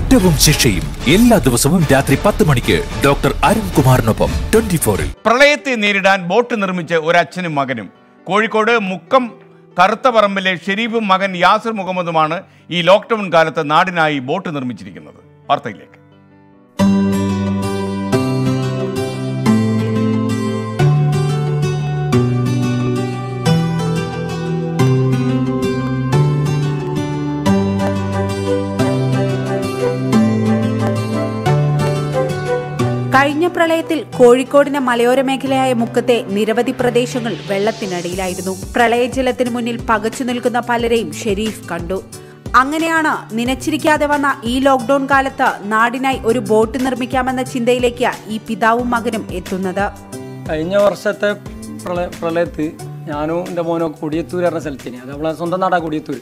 കുറ്റവും ശിക്ഷയും എല്ലാ ദിവസവും രാത്രി പത്ത് മണിക്ക് ഡോക്ടർ അരുൺകുമാറിനൊപ്പം ട്വന്റി ഫോറിൽ പ്രളയത്തെ നേരിടാൻ ബോട്ട് നിർമ്മിച്ച് ഒരച്ഛനും മകനും. കോഴിക്കോട് മുക്കം കറുത്ത പറമ്പിലെ ഷെരീഫും മകൻ യാസിർ മുഹമ്മദുമാണ് ഈ ലോക്ക്ഡൌൺ കാലത്ത് നാടിനായി ബോട്ട് നിർമ്മിച്ചിരിക്കുന്നത്. വാർത്തയിലേക്ക്. കഴിഞ്ഞ പ്രളയത്തിൽ കോഴിക്കോടിന്റെ മലയോര മേഖലയായ മുക്കത്തെ നിരവധി പ്രദേശങ്ങൾ വെള്ളത്തിനടിയിലായിരുന്നു. പ്രളയജലത്തിന് മുന്നിൽ പകച്ചു നിൽക്കുന്ന പലരെയും ഷെരീഫ് കണ്ടു. അങ്ങനെയാണ് നനച്ചിരിക്കാതെ വന്ന ഈ ലോക്ക്ഡൌൺ കാലത്ത് നാടിനായി ഒരു ബോട്ട് നിർമ്മിക്കാമെന്ന ചിന്തയിലേക്ക് ഈ പിതാവും മകനും എത്തുന്നത്. കഴിഞ്ഞ വർഷത്തെ പ്രളയ പ്രളയത്ത് ഞാനും എന്റെ മോനോ കൊടിയത്തൂർ എന്ന സ്ഥലത്തിന്. അത് നമ്മളെ സ്വന്തം നാടാ കൊടിയത്തൂർ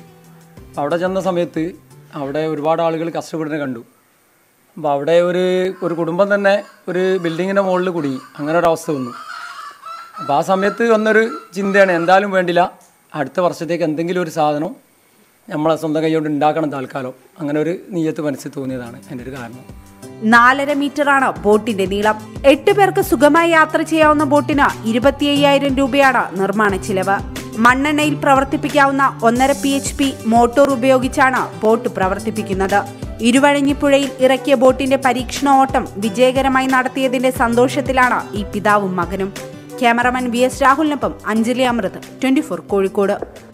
അവിടെ ചെന്ന സമയത്ത് അവിടെ ഒരുപാട് ആളുകൾ കഷ്ടപ്പെടുന്നത് കണ്ടു. അപ്പോൾ അവിടെ ഒരു ഒരു കുടുംബം തന്നെ ഒരു ബിൽഡിങ്ങിന്റെ മുകളിൽ കുടുങ്ങി. അങ്ങനെ ഒരു അവസ്ഥ വന്നു. അപ്പോൾ ആ സമയത്ത് വന്നൊരു ചിന്തയാണ് എന്തായാലും വേണ്ടില്ല. അടുത്ത വർഷത്തേക്ക് എന്തെങ്കിലും ഒരു സാധനം നമ്മളെ സ്വന്തം കൈകൊണ്ട് ഉണ്ടാക്കണം താൽക്കാലം. അങ്ങനെ ഒരു നീയത്ത് മനസ്സിൽ തോന്നിയതാണ് എന്റെ ഒരു കാരണം. നാലര മീറ്ററാണ് ബോട്ടിന്റെ നീളം. എട്ട് പേർക്ക് സുഖമായി യാത്ര ചെയ്യാവുന്ന ബോട്ടിന് ഇരുപത്തി അയ്യായിരം രൂപയാണ് നിർമ്മാണ ചിലവ്. മണ്ണെണ്ണയിൽ പ്രവർത്തിപ്പിക്കാവുന്ന ഒന്നര പി എച്ച് പി മോട്ടോർ ഉപയോഗിച്ചാണ് ബോട്ട് പ്രവർത്തിപ്പിക്കുന്നത്. ഇരുവഴഞ്ഞിപ്പുഴയിൽ ഇറക്കിയ ബോട്ടിന്റെ പരീക്ഷണ ഓട്ടം വിജയകരമായി നടത്തിയതിന്റെ സന്തോഷത്തിലാണ് ഈ പിതാവും മകനും. ക്യാമറമാൻ വി എസ് രാഹുലിനൊപ്പം അഞ്ജലി അമൃത് ട്വന്റി കോഴിക്കോട്.